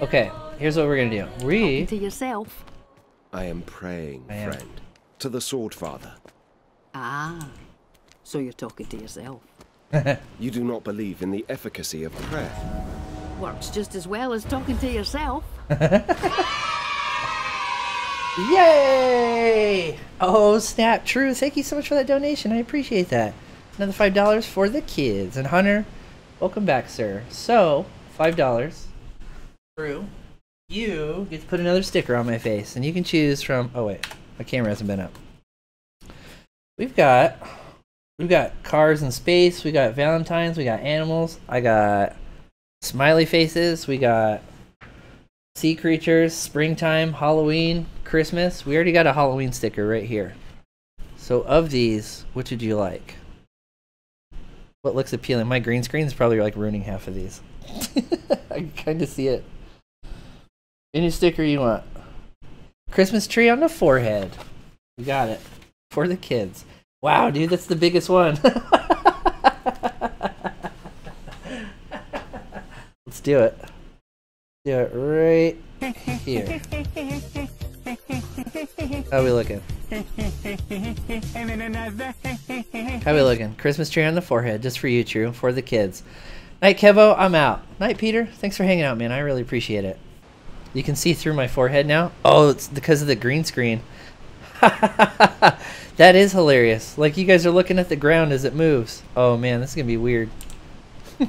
Okay, here's what we're gonna do. We to yourself. I am praying, I am. friend, to the Sword Father. Ah, so you're talking to yourself. You do not believe in the efficacy of prayer. Works just as well as talking to yourself. Yay! Oh snap! True. Thank you so much for that donation. I appreciate that. Another five dollars for the kids. And Hunter, welcome back, sir. So five dollars. True. You get to put another sticker on my face, and you can choose from. Oh wait, my camera hasn't been up. We've got, we've got cars in space. We got Valentines. We got animals. I got smiley faces. We got sea creatures, springtime, Halloween, Christmas. We already got a Halloween sticker right here. So of these, which would you like? What looks appealing? My green screen is probably like ruining half of these. I kind of see it. Any sticker you want. Christmas tree on the forehead. You got it. For the kids. Wow, dude, that's the biggest one. Let's do it. Do it right here. How we looking? How we looking? Christmas tree on the forehead, just for you, True, for the kids. Night, Kevo. I'm out. Night, Peter. Thanks for hanging out, man. I really appreciate it. You can see through my forehead now. Oh, it's because of the green screen. that is hilarious. Like you guys are looking at the ground as it moves. Oh man, this is gonna be weird. you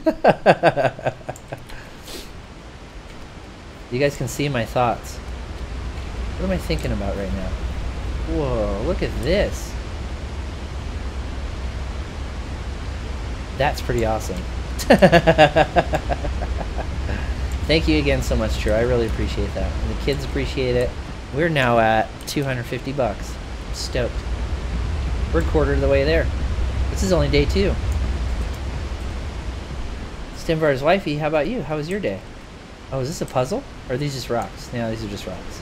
guys can see my thoughts. What am I thinking about right now? Whoa, look at this. That's pretty awesome. Thank you again so much, True. I really appreciate that. And the kids appreciate it. We're now at 250 bucks. I'm stoked. We're a quarter of the way there. This is only day two. Stimvar's wifey, how about you? How was your day? Oh, is this a puzzle? Or are these just rocks? No, these are just rocks.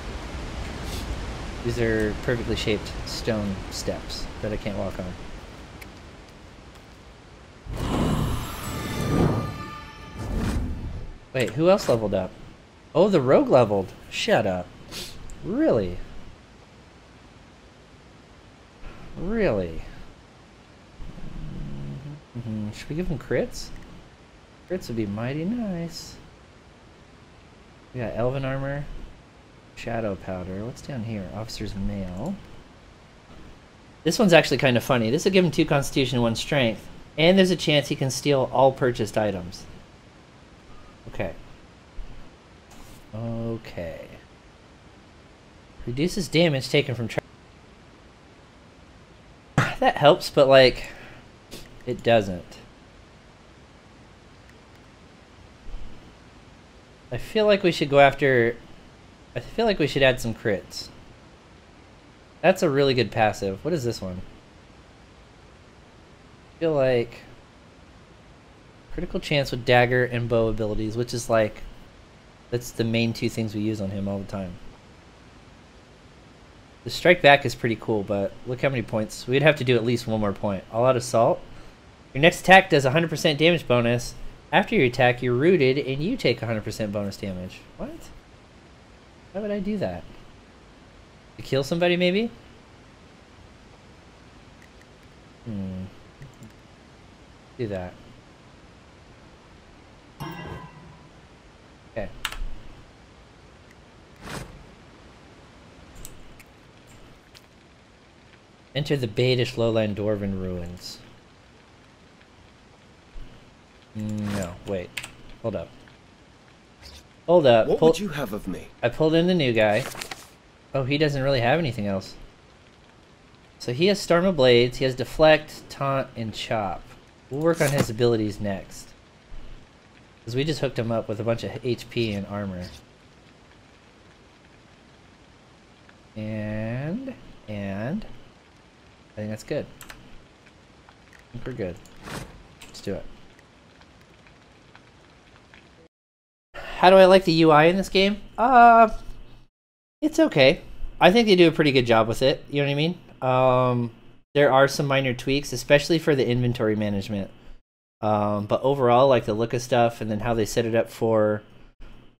These are perfectly shaped stone steps that I can't walk on. Wait, who else leveled up? Oh, the rogue leveled. Shut up. Really? Really? Mm-hmm. Should we give him crits? Crits would be mighty nice. We got elven armor, shadow powder. What's down here? Officer's mail. This one's actually kind of funny. This will give him two constitution, one strength, and there's a chance he can steal all purchased items. Okay. Okay. Reduces damage taken from That helps, but like it doesn't. I feel like we should go after I feel like we should add some crits. That's a really good passive. What is this one? I feel like critical chance with dagger and bow abilities, which is like that's the main two things we use on him all the time. The strike back is pretty cool, but look how many points. We'd have to do at least one more point. All out assault. Your next attack does 100% damage bonus. After your attack, you're rooted and you take 100% bonus damage. What? Why would I do that? To kill somebody, maybe? Hmm. Do that. Okay. Enter the Badish lowland dwarven ruins. No, wait. Hold up. Hold up. What Pull- would you have of me? I pulled in the new guy. Oh, he doesn't really have anything else. So he has Storm of Blades, he has Deflect, Taunt, and Chop. We'll work on his abilities next. Because we just hooked him up with a bunch of HP and armor. And... And... I think that's good. I think we're good. Let's do it. How do I like the UI in this game? Uh, it's okay. I think they do a pretty good job with it. You know what I mean? Um, there are some minor tweaks, especially for the inventory management. Um, but overall, like the look of stuff and then how they set it up for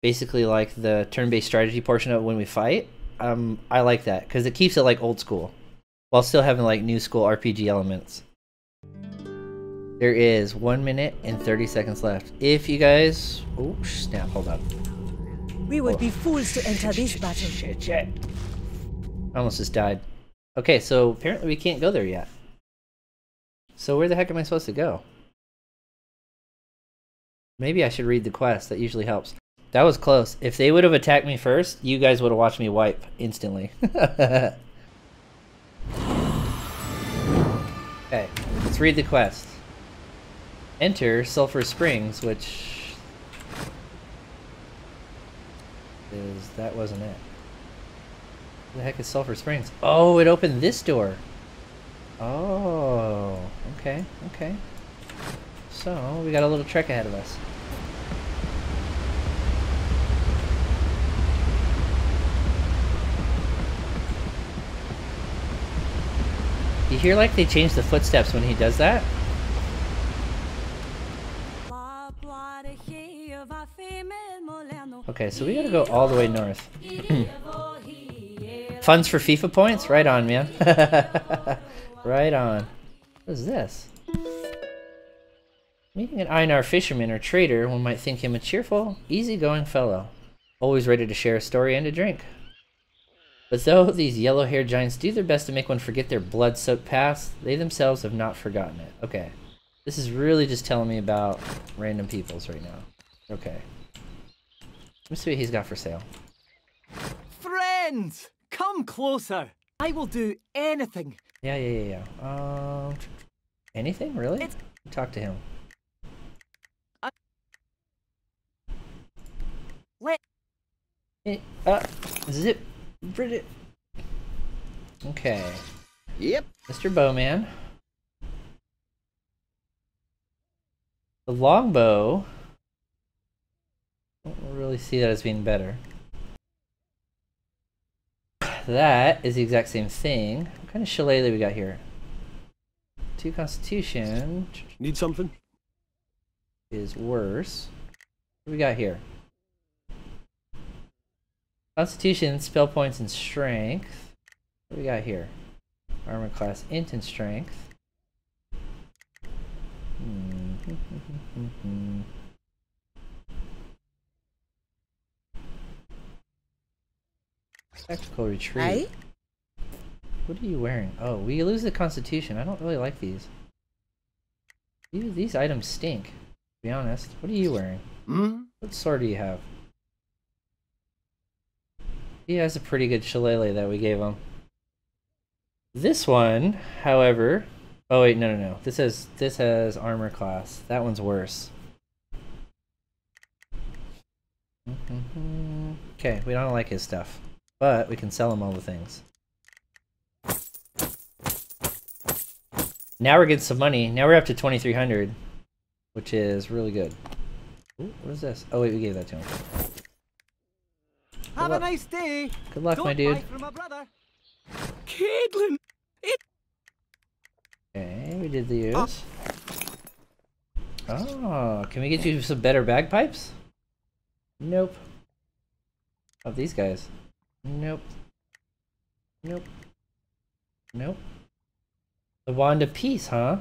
basically like the turn-based strategy portion of when we fight, um, I like that because it keeps it like old school while still having like new school RPG elements. There is one minute and 30 seconds left. If you guys, oh snap, hold up. We would Oh. be fools to enter this battle. Shit, shit. I almost just died. Okay, so apparently we can't go there yet. So where the heck am I supposed to go? Maybe I should read the quest. That usually helps. That was close. If they would have attacked me first, you guys would have watched me wipe instantly. okay, let's read the quest. Enter Sulphur Springs, which is that wasn't it. The heck is Sulphur Springs? Oh, it opened this door. Oh, okay, okay. So, we got a little trek ahead of us. You hear like they change the footsteps when he does that? Okay, so we gotta go all the way north. Hmm. Funds for FIFA points? Right on, man. right on. What is this? Meeting an Einar fisherman or trader, one might think him a cheerful, easygoing fellow, always ready to share a story and a drink. But though these yellow-haired giants do their best to make one forget their blood-soaked past, they themselves have not forgotten it. Okay. This is really just telling me about random peoples right now. Okay. Let me see what he's got for sale. Friends, come closer. I will do anything. Yeah, yeah, yeah, yeah. Um, anything really? It's- Talk to him. Let Eh, Uh, zip, Bridget. Okay, Yep. Mr. Bowman. The longbow. Don't really see that as being better. That is the exact same thing. What kind of shillelagh we got here? Two constitution Need something? is worse. What we got here? Constitution, spell points, and strength. What we got here? Armor class, int, and strength. Hmm. Tactical retreat. Aye? What are you wearing? Oh, we lose the constitution. I don't really like these. These, these items stink, to be honest. What are you wearing? Hmm? What sword do you have? He has a pretty good shillelagh that we gave him. This one, however... Oh wait, no, no, no. This has this has armor class. That one's worse. Okay, we don't like his stuff, but we can sell him all the things. Now we're getting some money. Now we're up to 2,300, which is really good. Ooh, what is this? Oh wait, we gave that to him. have luck. a nice day. Good luck, Don't my dude. buy from a brother. Caitlin, Okay, we did the use. Oh. oh, can we get you some better bagpipes? Nope. Of these guys? Nope. Nope. Nope. The wand of peace, huh?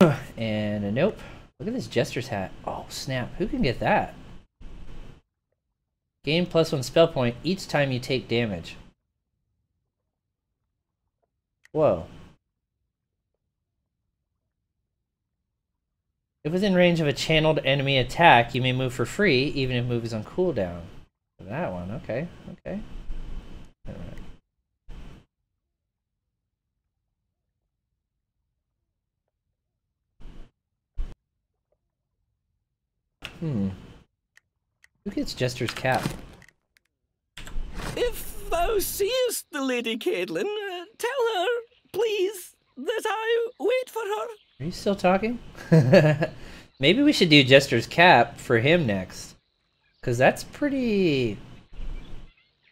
and a nope. Look at this jester's hat. Oh, snap. Who can get that? Gain plus one spell point each time you take damage. Whoa. If within range of a channeled enemy attack, you may move for free, even if move is on cooldown. That one, okay, okay. Alright. Hmm. Who gets Jester's cap? If thou seest the Lady Caitlin, uh, tell her, please, that I wait for her. Are you still talking? Maybe we should do Jester's cap for him next. Because that's pretty...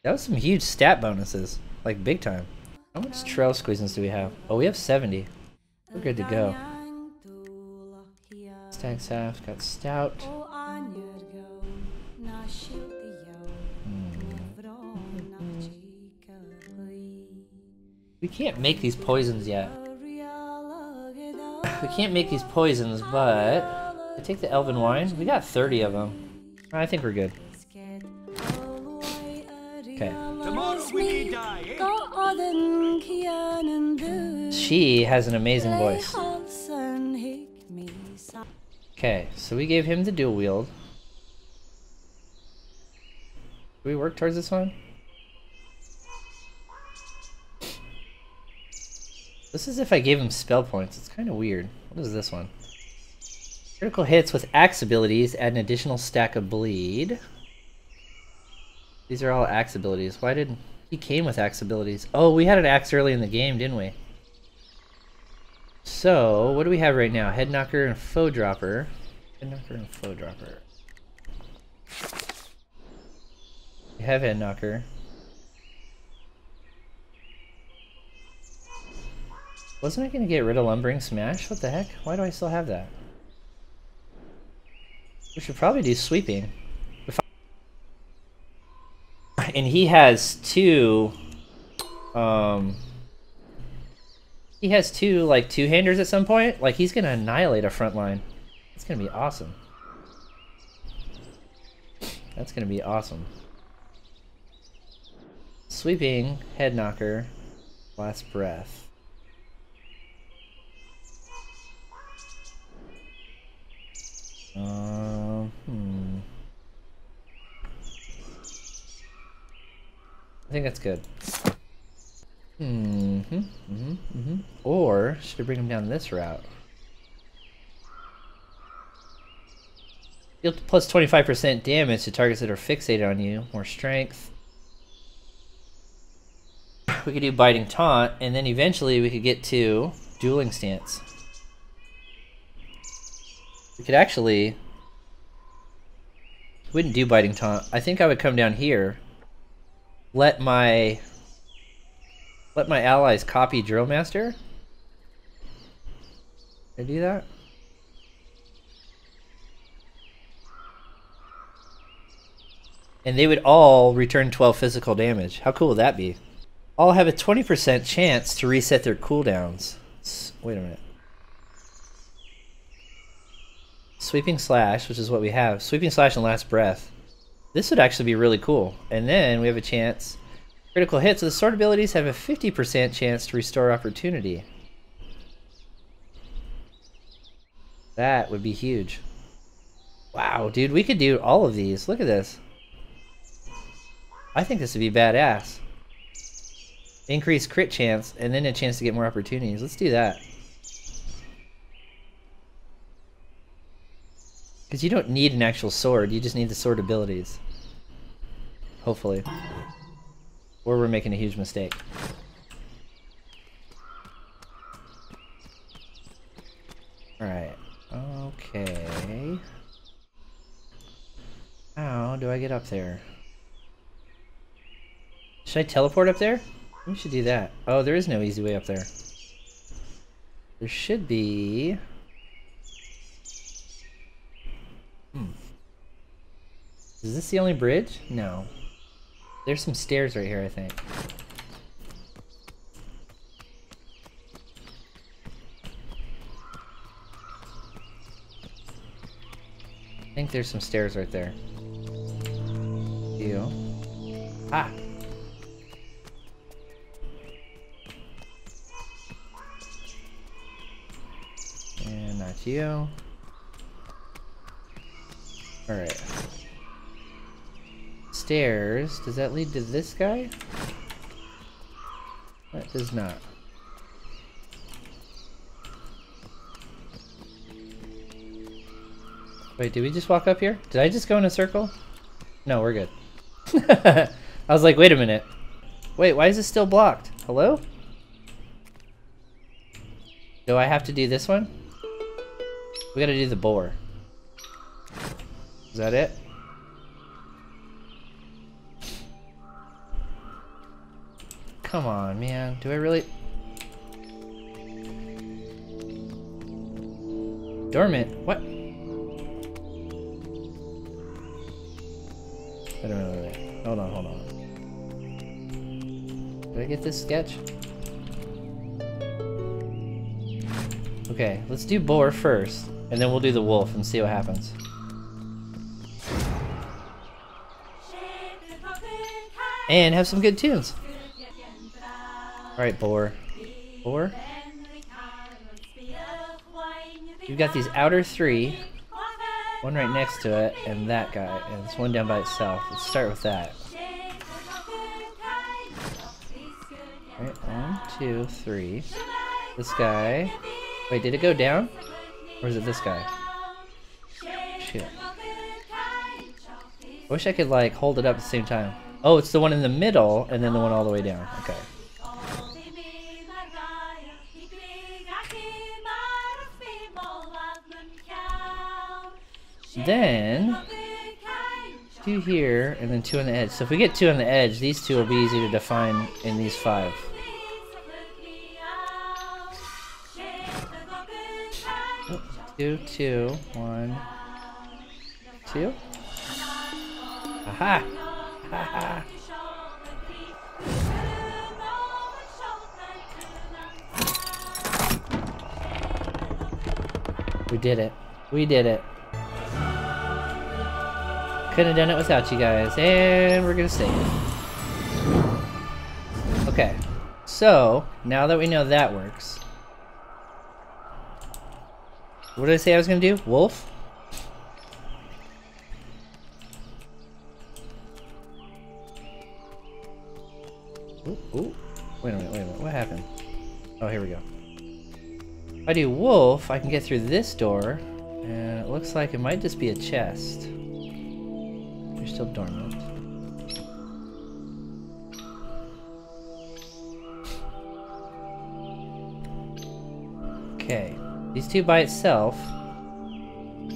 That was some huge stat bonuses. Like, big time. How much trail squeezins do we have? Oh, we have 70. We're good to go. Stag Saft, got Stout. Hmm. We can't make these poisons yet. We can't make these poisons, but... I take the Elven Wine. We got 30 of them. I think we're good. Okay. Tomorrow we may die, eh? She has an amazing voice. Okay, so we gave him the dual wield. Do we work towards this one? This is if I gave him spell points. It's kind of weird. What is this one? Critical hits with axe abilities add an additional stack of bleed. These are all axe abilities. Why did he came with axe abilities? Oh, we had an axe early in the game, didn't we? So, what do we have right now? Head knocker and foe dropper. Head knocker and foe dropper. We have head knocker. Wasn't I gonna get rid of lumbering smash? What the heck? Why do I still have that? We should probably do sweeping. And he has two um he has two like two handers at some point. Like he's gonna annihilate a front line. It's gonna be awesome. That's gonna be awesome. Sweeping, head knocker, last breath. Um, hmm. I think that's good. Mm-hmm, mm-hmm, mm-hmm. Or, should I bring him down this route? Deal plus 25% damage to targets that are fixated on you. More strength. We could do Biting Taunt, and then eventually we could get to Dueling Stance. We could actually... Wouldn't do Biting Taunt. I think I would come down here. Let my... Let my allies copy Drill Master. I do that? And they would all return 12 physical damage. How cool would that be? All have a 20% chance to reset their cooldowns. Wait a minute. Sweeping Slash, which is what we have. Sweeping Slash and Last Breath. This would actually be really cool. And then we have a chance. Critical hits. So the sword abilities have a 50% chance to restore opportunity. That would be huge. Wow, dude, we could do all of these. Look at this. I think this would be badass. Increase crit chance, and then a chance to get more opportunities. Let's do that. Because you don't need an actual sword, you just need the sword abilities. Hopefully. Or we're making a huge mistake. Alright. Okay. How do I get up there? Should I teleport up there? We should do that. Oh, there is no easy way up there. There should be... Is this the only bridge? No. There's some stairs right here, I think. I think there's some stairs right there. You. Ah! And not you. Alright. Stairs. Does that lead to this guy? That does not. Wait, did we just walk up here? Did I just go in a circle? No, we're good. I was like, wait a minute. Wait, why is this still blocked? Hello? Do I have to do this one? We gotta do the boar. Is that it? Come on, man. Do I really... Dormant? What? Wait a minute, wait. Hold on, hold on. Did I get this sketch? Okay, let's do boar first, and then we'll do the wolf and see what happens. And have some good tunes. Alright, boar. Boar? You've got these outer three, one right next to it, and that guy, and it's one down by itself. Let's start with that. Alright, one, two, three. This guy. Wait, did it go down? Or is it this guy? Shit. I wish I could, like, hold it up at the same time. Oh, it's the one in the middle, and then the one all the way down. Okay. Then, two here, and then two on the edge. So if we get two on the edge, these two will be easy to define in these five. Two, two, one, two. Aha! We did it. We did it. Couldn't have done it without you guys. And we're gonna save. Okay. So, now that we know that works. What did I say I was gonna do? Wolf? Ooh, ooh. Wait a minute, wait a minute. What happened? Oh, here we go. If I do wolf, I can get through this door. And it looks like it might just be a chest. You're still dormant. Okay. These two by itself.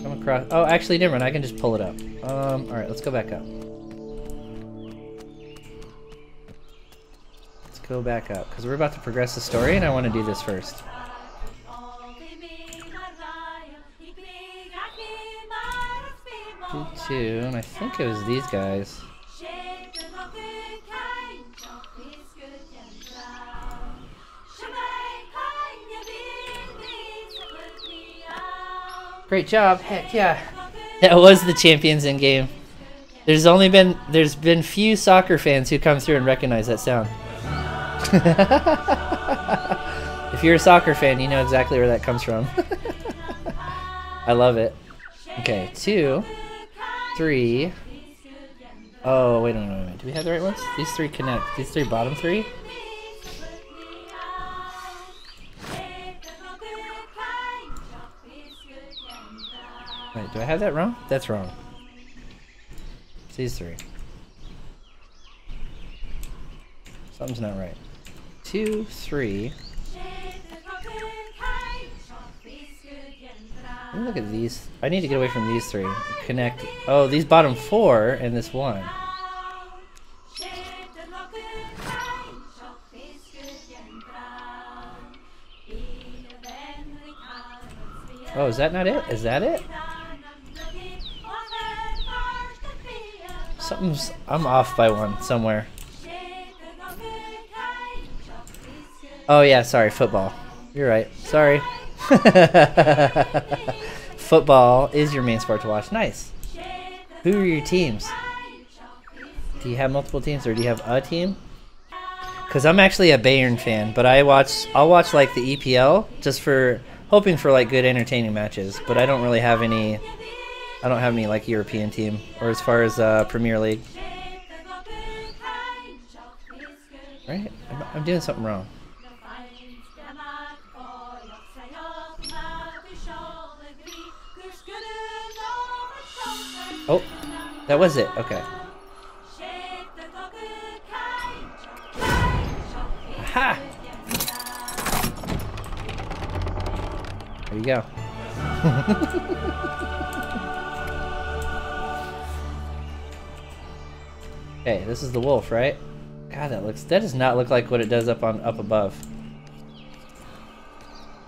Come across. Oh, actually, never mind. I can just pull it up. Um, alright, let's go back up. Let's go back up. Because we're about to progress the story, and I want to do this first. Two, and I think it was these guys. Great job. Heck yeah. That was the champions in game. There's only been there's been few soccer fans who come through and recognize that sound. if you're a soccer fan, you know exactly where that comes from. I love it. Okay, two, three. Oh, wait a minute. Do we have the right ones? These three connect. These three bottom three? Wait, do I have that wrong? That's wrong. It's these three. Something's not right. Two, three. Look at these. I need to get away from these three. Connect. Oh, these bottom four and this one. Oh, is that not it? Is that it? Something's. I'm off by one somewhere. Oh, yeah, sorry, football. You're right. Sorry. football is your main sport to watch. Nice. Who are your teams? Do you have multiple teams or do you have a team? Because I'm actually a Bayern fan, but I watch. I'll watch like the EPL just for hoping for like good entertaining matches. But I don't really have any. I don't have any like European team or as far as uh, Premier League. Right? I'm, I'm doing something wrong. Oh, that was it. Okay. Ha! There you go. okay, this is the wolf, right? God, that looks. That does not look like what it does up on up above.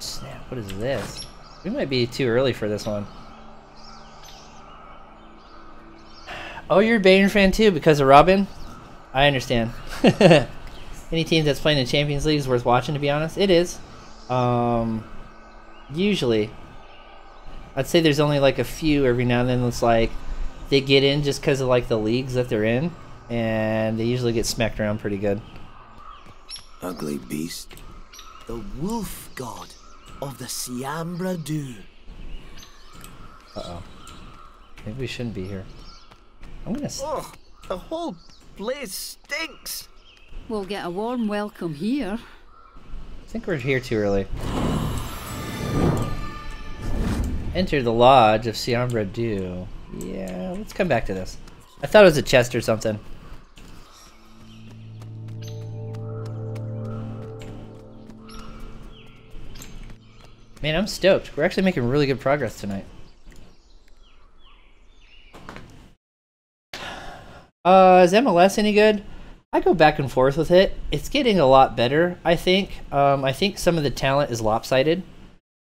Snap! What is this? We might be too early for this one. Oh, you're a Bayern fan too because of Robben. I understand. Any team that's playing in Champions League is worth watching. To be honest, it is. Um, usually, I'd say there's only like a few every now and then. That's like they get in just because of like the leagues that they're in, and they usually get smacked around pretty good. Ugly beast. The wolf god of the Siambra Du. Uh oh. Maybe we shouldn't be here. I'm gonna. s- Oh, the whole place stinks. We'll get a warm welcome here. I think we're here too early. Enter the lodge of Siambra Du. Yeah, let's come back to this. I thought it was a chest or something. Man, I'm stoked. We're actually making really good progress tonight. Uh, is MLS any good? I go back and forth with it. It's getting a lot better, I think. Um, I think some of the talent is lopsided.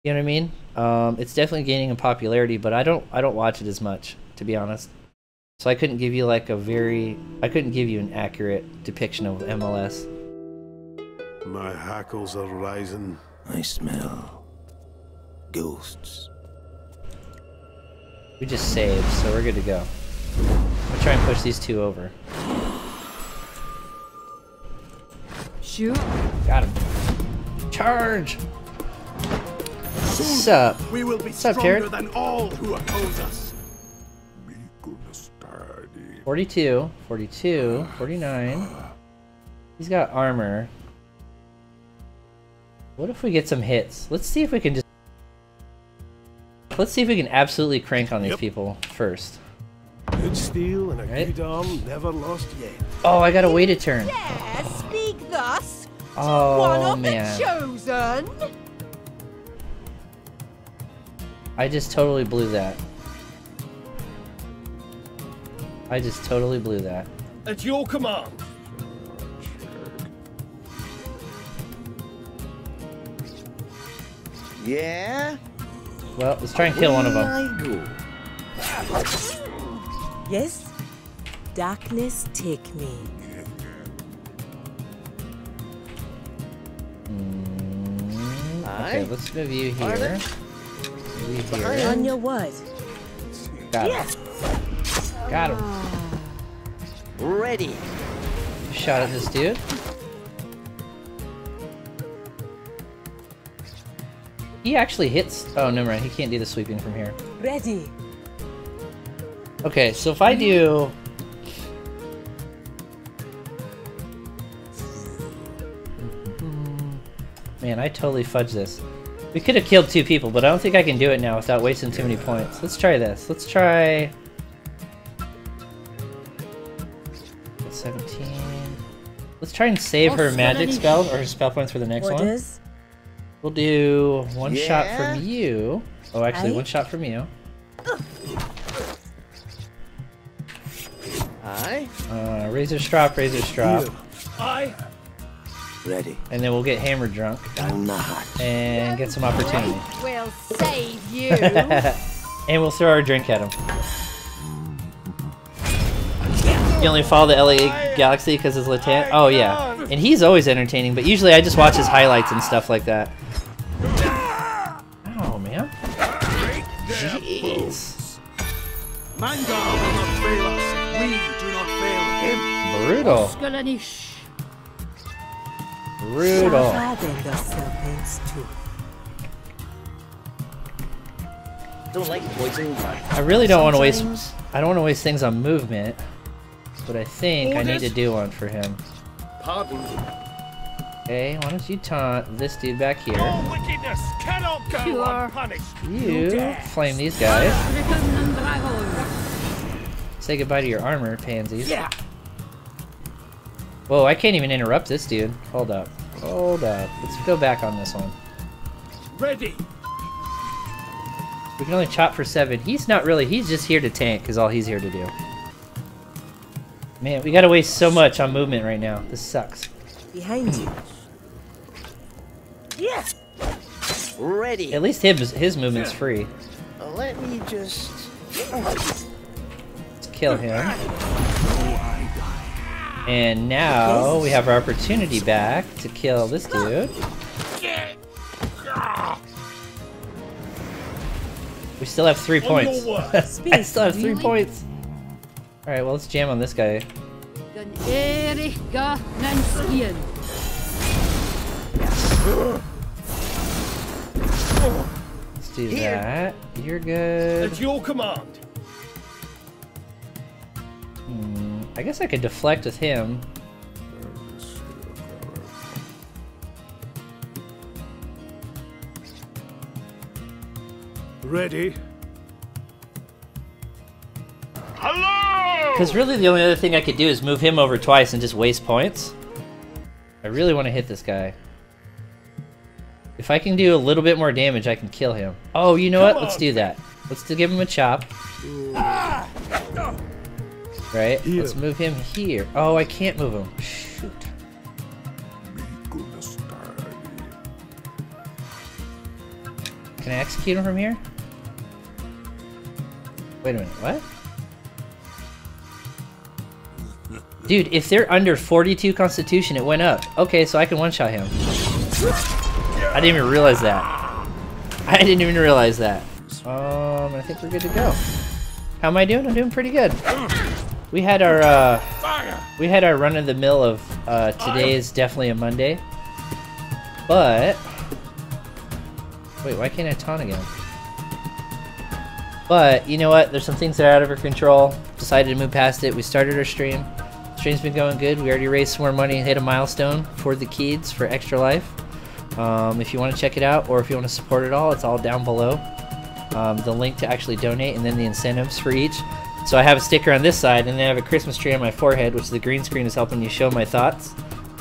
You know what I mean? Um, it's definitely gaining in popularity, but I don't I don't watch it as much, to be honest. So I couldn't give you like a very I couldn't give you an accurate depiction of MLS. My hackles are rising. I smell ghosts. We just saved, so we're good to go. I'll try and push these two over. Shoot. Got him. Charge! Sup? We will be Sup, stronger Jared? than all who oppose us. Be good sturdy. 42, 42, 49. He's got armor. What if we get some hits? Let's see if we can just... Let's see if we can absolutely crank on these Yep. people first. Good steel and a Right. good arm never lost yet. Oh, I got a weighted turn. Dare speak thus to oh, one Oh, of man. the chosen? I just totally blew that. I just totally blew that. At your command. Yeah? Well, let's try and kill one of them. I go. Yes? Darkness, take me. Mm, okay, let's move you here. Move you here. On your word. Got him. Got him. Ready. Shot at this dude. He actually hits. Oh, never mind. He can't do the sweeping from here. Ready. Okay, so if I do. Man, I totally fudged this. We could have killed two people, but I don't think I can do it now without wasting too many points. Let's try this. Let's try. 17. Let's try and save her magic spell or her spell points for the next one. We'll do one shot from you. Oh, actually, one shot from you. Uh, razor strop, razor strop. Aye. Ready. And then we'll get hammer drunk Down the hatch. and get some opportunity. We'll save you. and we'll throw our drink at him. You only follow the LA Galaxy because it's Zlatan? Oh, yeah. And he's always entertaining, but usually I just watch his highlights and stuff like that. Brutal. Skulanish. Brutal. Sharper than the serpent's tooth. Don't like poison. I really don't want to waste. I don't want to waste things on movement, but I think I need to do one for him. Pardon. Okay, why don't you taunt this dude back here? All wickedness cannot go Sure. unpunished. You flame these guys. Say goodbye to your armor, pansies. Yeah. Whoa, I can't even interrupt this dude. Hold up. Hold up. Let's go back on this one. Ready. We can only chop for seven. He's not really. He's just here to tank, is all he's here to do. Man, we gotta waste so much on movement right now. This sucks. Behind you. Yes. Ready. At least his his movement's free. Let me just. Let's kill him. And now we have our opportunity back to kill this dude. We still have three points. I still have three points. Alright, well let's jam on this guy. Gan Erich ga Nansian. Let's do that. You're good. At your command. Hmm, I guess I could deflect with him. Ready. Hello! Because really the only other thing I could do is move him over twice and just waste points. I really want to hit this guy. If I can do a little bit more damage, I can kill him. Oh, you know what? Let's do that. Let's give him a chop. Right? Let's move him here. Oh, I can't move him. Shoot. Can I execute him from here? Wait a minute, what? Dude, if they're under 42 constitution, it went up. Okay, so I can one-shot him. I didn't even realize that. I didn't even realize that. Um, I think we're good to go. How am I doing? I'm doing pretty good. We had our, uh, we had our run-of-the-mill of, uh, today is definitely a Monday. But, wait, why can't I taunt again? But, you know what? There's some things that are out of our control. Decided to move past it. We started our stream. Stream's been going good. We already raised some more money and hit a milestone for the kids for Extra Life. Um, if you want to check it out or if you want to support it all, it's all down below. Um, the link to actually donate and then the incentives for each. So I have a sticker on this side and then I have a Christmas tree on my forehead, which the green screen is helping you show my thoughts.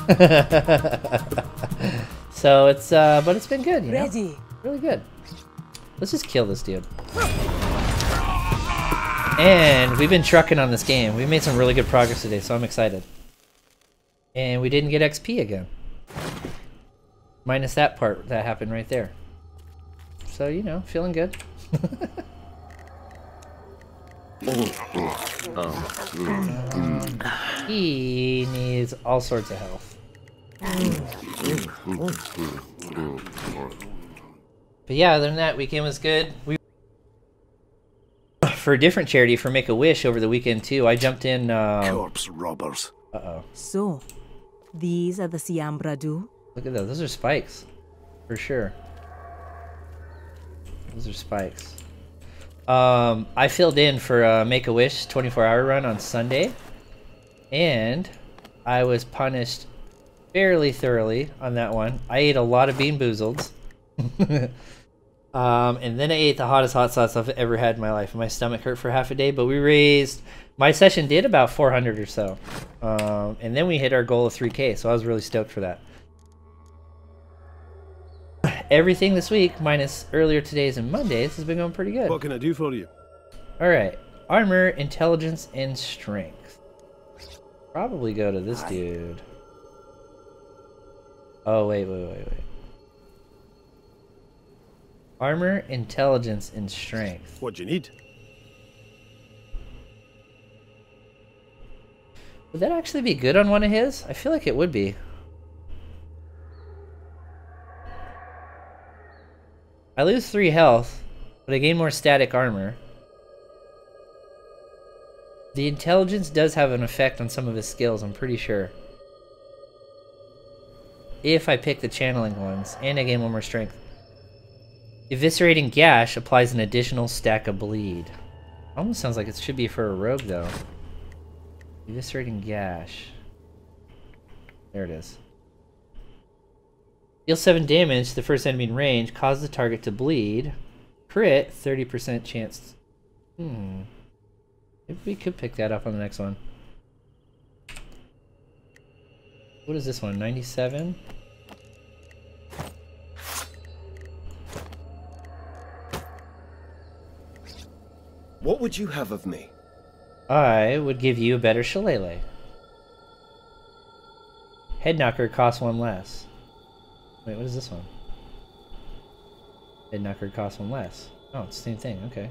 so it's, uh, but it's been good, you know? Ready. Really good. Let's just kill this dude. And we've been trucking on this game. We've made some really good progress today, so I'm excited. And we didn't get XP again. Minus that part that happened right there. So, you know, feeling good. he needs all sorts of health. But yeah, other than that, weekend was good. We for a different charity for Make a Wish over the weekend too. I jumped in. Um, Corpse robbers. uh oh, So, these are the Siambra do. look at those. Those are spikes, for sure. Those are spikes. Um, I filled in for a Make a Wish 24 hour run on Sunday, and I was punished fairly thoroughly on that one. I ate a lot of BeanBoozled. Um, and then I ate the hottest hot sauce I've ever had in my life. My stomach hurt for half a day, but we raised. My session did about 400 or so. Um, and then we hit our goal of 3K, so I was really stoked for that. Everything this week, minus earlier today's and Mondays, has been going pretty good. What can I do for you? Alright. Armor, intelligence, and strength. Probably go to this dude. Oh, wait, wait, wait, wait. Armor, intelligence, and strength. What do you need? Would that actually be good on one of his? I feel like it would be. I lose 3 health, but I gain more static armor. The intelligence does have an effect on some of his skills, I'm pretty sure. If I pick the channeling ones, and I gain one more strength. Eviscerating Gash applies an additional stack of bleed. Almost sounds like it should be for a rogue, though. Eviscerating Gash. There it is. Deal 7 damage to the first enemy in range, cause the target to bleed. Crit, 30% chance. Hmm. Maybe we could pick that up on the next one. What is this one? 97? What would you have of me? I would give you a better shillelagh. Head knocker costs one less. Wait, what is this one? Head knocker costs one less. Oh, it's the same thing, okay.